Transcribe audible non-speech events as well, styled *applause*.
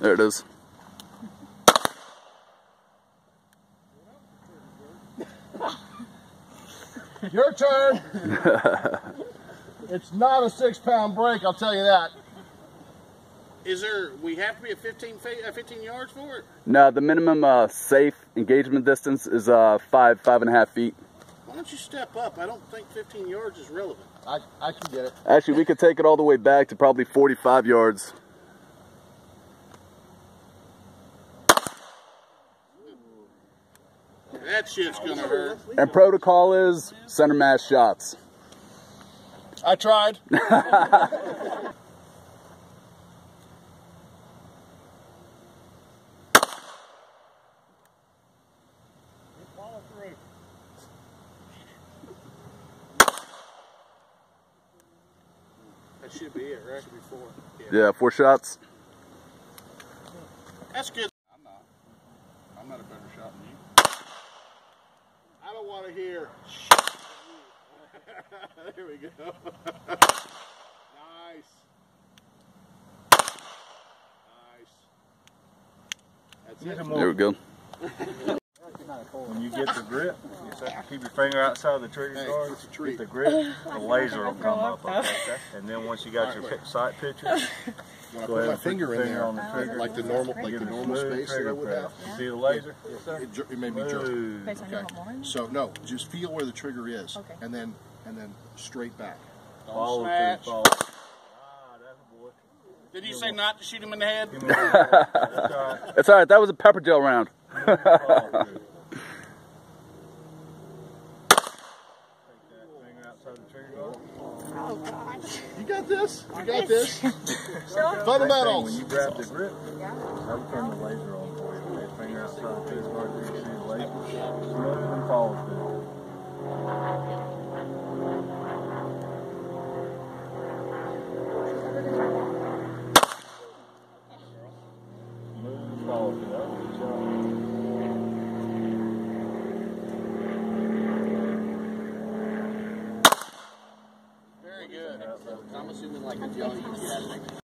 There it is. Your turn. it's not a six pound break, I'll tell you that. Is there, we have to be at 15 feet, uh, 15 yards for it? No, the minimum uh, safe engagement distance is uh, five, five and a half feet. Why don't you step up? I don't think 15 yards is relevant. I, I can get it. Actually, we could take it all the way back to probably 45 yards. That shit's gonna hurt. And protocol is center mass shots. I tried. *laughs* That should be it, right? Should be four. Yeah, four shots. That's good. I'm not. I'm not a better shot than you. I don't want to hear. *laughs* there we go. nice. Nice. That's it. There we go. When you get the grip, you just have to keep your finger outside of the trigger Hey, guard. it's a treat. Get the grip, the laser will come up. Okay? And then once you got your pic- sight picture, When I put my finger in there, the like the normal, like the normal space that I would have, You see the laser? It, it made me jerk. Based on your Okay. So no, just feel where the trigger is, and then and then straight back. Follow snatch. through, follow. Ah, that's a boy. Did you say not to shoot him in the head? Give me a little- That's all right. It's all right. That was a pepper gel round. You got this. You got this. *laughs* Sure. When you grab the grip, Yeah. that'll turn the laser on for you. Finger outside the trigger guard, the laser. Smooth and follow through. Smooth and follow through. That was a good job. I'm assuming like y'all use